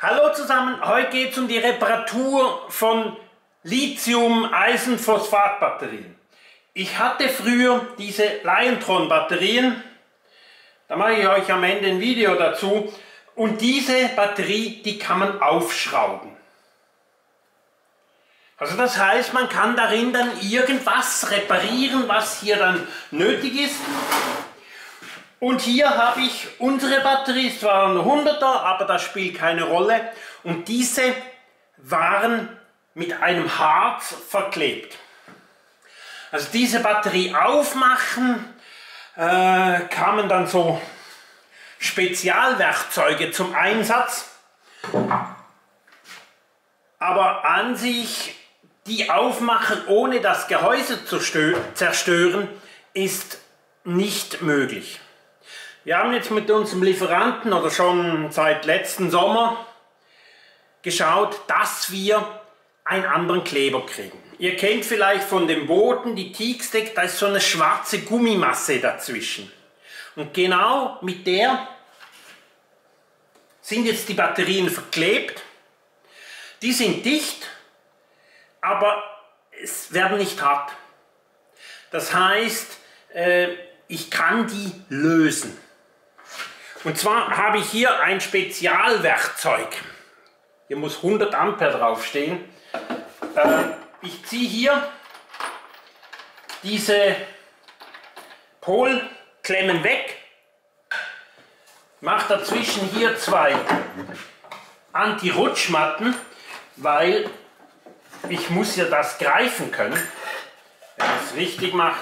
Hallo zusammen, heute geht es um die Reparatur von Lithium-Eisenphosphat-Batterien. Ich hatte früher diese Liontron-Batterien, da mache ich euch am Ende ein Video dazu, und diese Batterie, die kann man aufschrauben. Also das heißt, man kann darin dann irgendwas reparieren, was hier dann nötig ist. Und hier habe ich unsere Batterie, es war eine 100er, aber das spielt keine Rolle. Und diese waren mit einem Harz verklebt. Also diese Batterie aufmachen, äh, kamen dann so Spezialwerkzeuge zum Einsatz. Aber an sich, die aufmachen, ohne das Gehäuse zu zerstören, ist nicht möglich. Wir haben jetzt mit unserem Lieferanten oder schon seit letzten Sommer geschaut, dass wir einen anderen Kleber kriegen. Ihr kennt vielleicht von dem Boden die Teakstack, da ist so eine schwarze Gummimasse dazwischen. Und genau mit der sind jetzt die Batterien verklebt. Die sind dicht, aber es werden nicht hart. Das heißt, äh, ich kann die lösen. Und zwar habe ich hier ein Spezialwerkzeug. Hier muss 100 Ampere draufstehen. Äh, ich ziehe hier diese Polklemmen weg, mache dazwischen hier zwei Anti-Rutschmatten, weil ich muss ja das greifen können, wenn ich es richtig mache.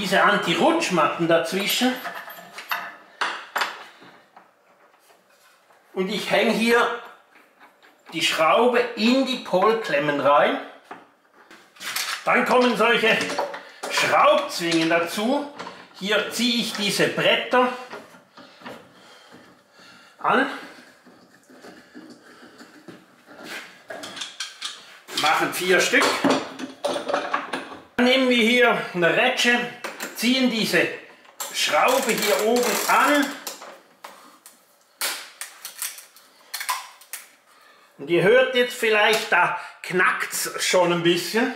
Diese Anti-Rutschmatten dazwischen. Und ich hänge hier die Schraube in die Polklemmen rein. Dann kommen solche Schraubzwingen dazu. Hier ziehe ich diese Bretter an. Machen vier Stück. Dann nehmen wir hier eine Rätsche, ziehen diese Schraube hier oben an. Und ihr hört jetzt vielleicht, da knackt es schon ein bisschen.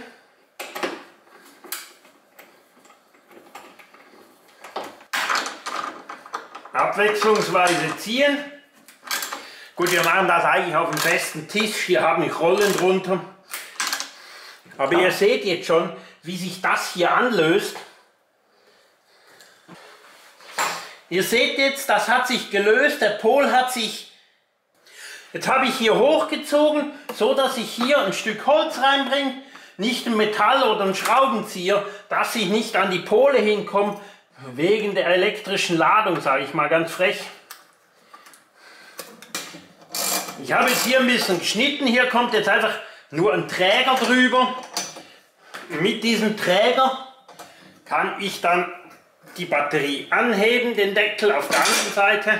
Abwechslungsweise ziehen. Gut, wir machen das eigentlich auf dem festen Tisch. Hier habe ich Rollen drunter. Aber ihr seht jetzt schon, wie sich das hier anlöst. Ihr seht jetzt, das hat sich gelöst, der Pol hat sich... Jetzt habe ich hier hochgezogen, so dass ich hier ein Stück Holz reinbringe, nicht ein Metall oder ein Schraubenzieher, dass ich nicht an die Pole hinkomme, wegen der elektrischen Ladung, sage ich mal ganz frech. Ich habe jetzt hier ein bisschen geschnitten, hier kommt jetzt einfach nur ein Träger drüber. Mit diesem Träger kann ich dann die Batterie anheben, den Deckel auf der anderen Seite.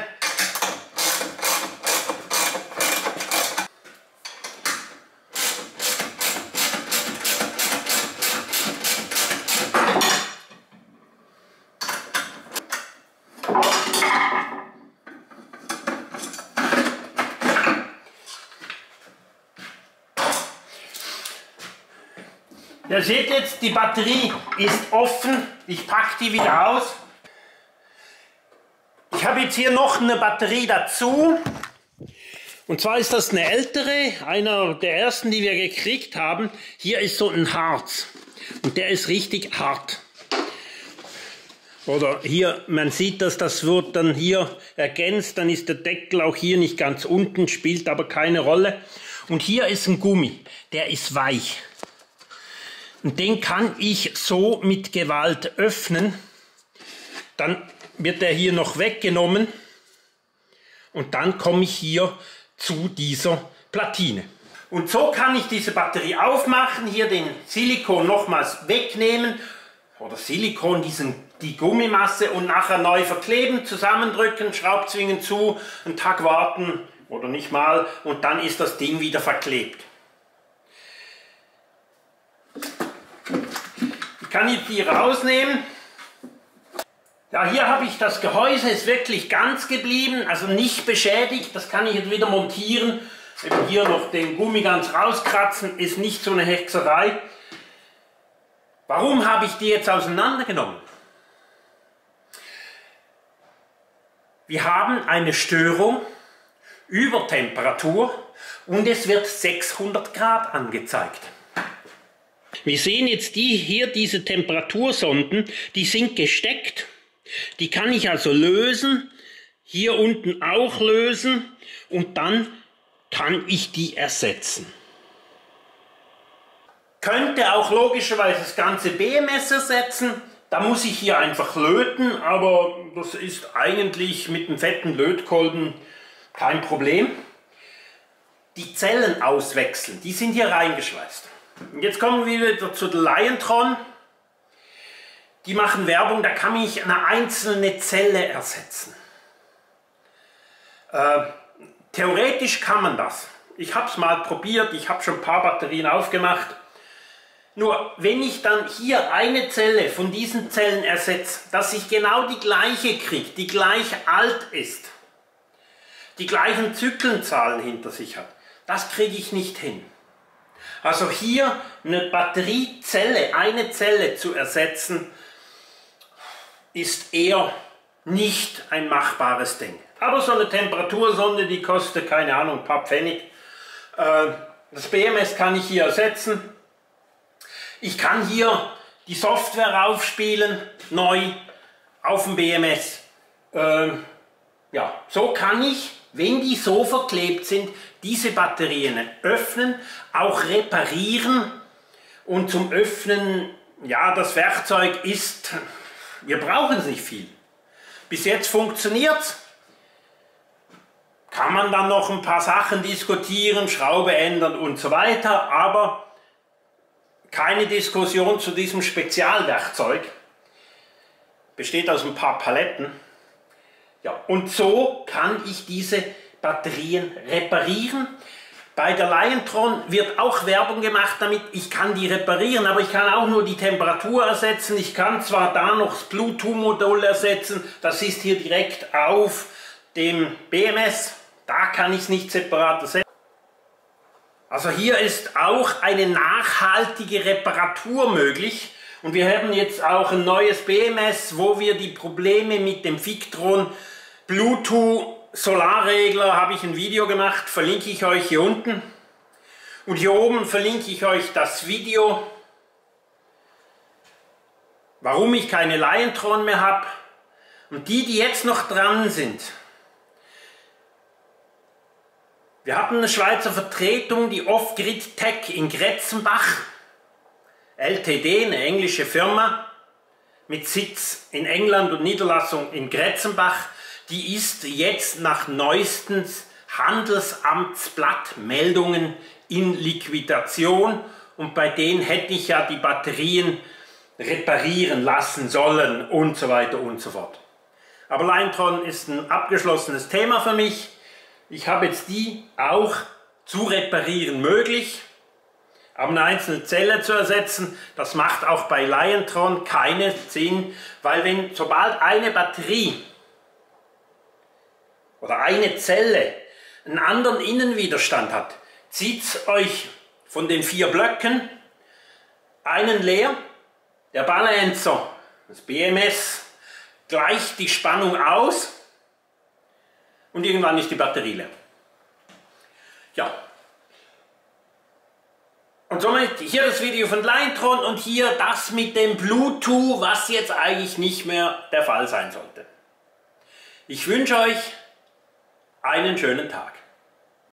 Ihr seht jetzt, die Batterie ist offen. Ich packe die wieder aus. Ich habe jetzt hier noch eine Batterie dazu. Und zwar ist das eine ältere, einer der ersten, die wir gekriegt haben. Hier ist so ein Harz. Und der ist richtig hart. Oder hier, man sieht das, das wird dann hier ergänzt, dann ist der Deckel auch hier nicht ganz unten, spielt aber keine Rolle. Und hier ist ein Gummi, der ist weich. Und den kann ich so mit Gewalt öffnen. Dann wird er hier noch weggenommen. Und dann komme ich hier zu dieser Platine. Und so kann ich diese Batterie aufmachen, hier den Silikon nochmals wegnehmen oder Silikon, diesen, die Gummimasse und nachher neu verkleben, zusammendrücken, Schraubzwingen zu, einen Tag warten oder nicht mal und dann ist das Ding wieder verklebt. Kann ich die rausnehmen. Ja, hier habe ich das Gehäuse, ist wirklich ganz geblieben, also nicht beschädigt. Das kann ich jetzt wieder montieren. Eben hier noch den Gummi ganz rauskratzen, ist nicht so eine Hexerei. Warum habe ich die jetzt auseinandergenommen? Wir haben eine Störung über Temperatur und es wird 600 Grad angezeigt. Wir sehen jetzt die hier, diese Temperatursonden, die sind gesteckt die kann ich also lösen, hier unten auch lösen und dann kann ich die ersetzen. Könnte auch logischerweise das ganze BMS ersetzen, da muss ich hier einfach löten, aber das ist eigentlich mit einem fetten Lötkolben kein Problem. Die Zellen auswechseln, die sind hier reingeschweißt. Jetzt kommen wir wieder zu Liontron die machen Werbung, da kann ich eine einzelne Zelle ersetzen. Äh, theoretisch kann man das. Ich habe es mal probiert, ich habe schon ein paar Batterien aufgemacht. Nur wenn ich dann hier eine Zelle von diesen Zellen ersetze, dass ich genau die gleiche kriege, die gleich alt ist, die gleichen Zyklenzahlen hinter sich hat, das kriege ich nicht hin. Also hier eine Batteriezelle, eine Zelle zu ersetzen, ist eher nicht ein machbares Ding. Aber so eine Temperatursonde, die kostet, keine Ahnung, ein paar Pfennig. Äh, das BMS kann ich hier ersetzen. Ich kann hier die Software aufspielen, neu, auf dem BMS. Äh, ja, so kann ich, wenn die so verklebt sind, diese Batterien öffnen, auch reparieren und zum Öffnen, ja, das Werkzeug ist wir brauchen es nicht viel. Bis jetzt funktioniert es. Kann man dann noch ein paar Sachen diskutieren, Schraube ändern und so weiter, aber keine Diskussion zu diesem Spezialwerkzeug. Besteht aus ein paar Paletten. Ja, und so kann ich diese Batterien reparieren. Bei der Liontron wird auch Werbung gemacht damit, ich kann die reparieren, aber ich kann auch nur die Temperatur ersetzen. Ich kann zwar da noch das Bluetooth-Modul ersetzen, das ist hier direkt auf dem BMS, da kann ich es nicht separat ersetzen. Also hier ist auch eine nachhaltige Reparatur möglich. Und wir haben jetzt auch ein neues BMS, wo wir die Probleme mit dem Victron Bluetooth Solarregler habe ich ein Video gemacht, verlinke ich euch hier unten. Und hier oben verlinke ich euch das Video, warum ich keine Liontron mehr habe. Und die, die jetzt noch dran sind, wir hatten eine Schweizer Vertretung, die Off-Grid Tech in Gretzenbach, LTD, eine englische Firma, mit Sitz in England und Niederlassung in Gretzenbach die ist jetzt nach neuestens Handelsamtsblattmeldungen in Liquidation und bei denen hätte ich ja die Batterien reparieren lassen sollen und so weiter und so fort. Aber Liontron ist ein abgeschlossenes Thema für mich. Ich habe jetzt die auch zu reparieren möglich. Aber eine einzelne Zelle zu ersetzen, das macht auch bei Liontron keinen Sinn, weil wenn sobald eine Batterie oder eine Zelle einen anderen Innenwiderstand hat, zieht euch von den vier Blöcken einen leer, der Balancer, das BMS, gleicht die Spannung aus und irgendwann ist die Batterie leer. Ja. Und somit hier das Video von Liontron und hier das mit dem Bluetooth, was jetzt eigentlich nicht mehr der Fall sein sollte. Ich wünsche euch einen schönen Tag.